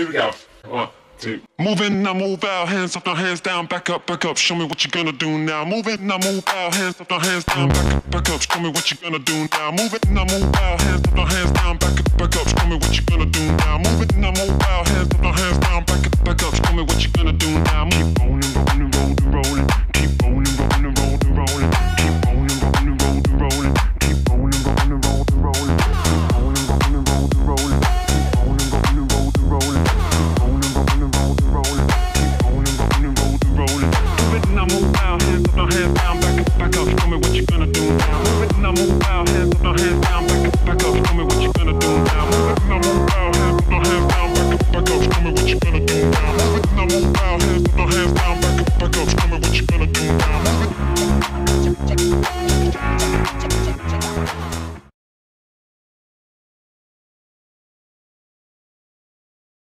Here we go. One, two. Move in now, move out, hands up, now hands down, back up, back up. Show me what you're gonna do now. Move in now, move out, hands up, now hands down, back up, back up. Show me what you're gonna do now. Move in, now, move out, hands up, now hands down, back up, back up. Show me what you're gonna do now. Move in, now, move out, hands up, now hands down, back up, back up. Show me what you're live now. Back, back up, tell me what you're gonna do now. When I move out,